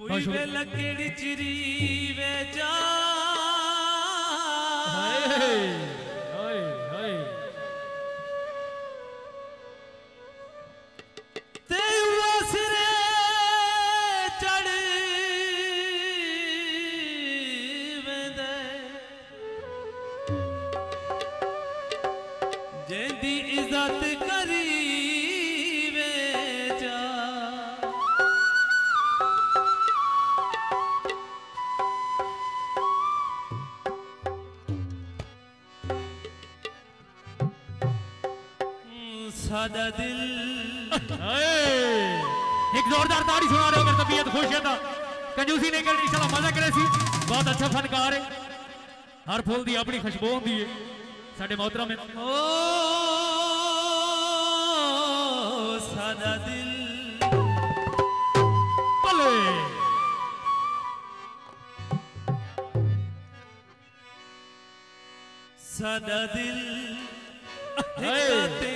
कोई वे लकड़ी चिरी वे जा सादा दिल। एक जोरदार ताड़ी सुना रहे हो तबीयत खुश है तो। कंजूसी नहीं करनी इंशाल्लाह मज़ा करे बहुत अच्छा फनकार है। हर फूल दी अपनी खुशबू होंगी है। साढ़े मोहतरा में ओ सादा दिल। भले सादा दिल।